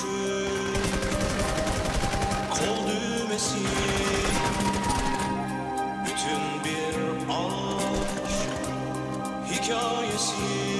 düşün Kol Bütün bir aşk hikayesi.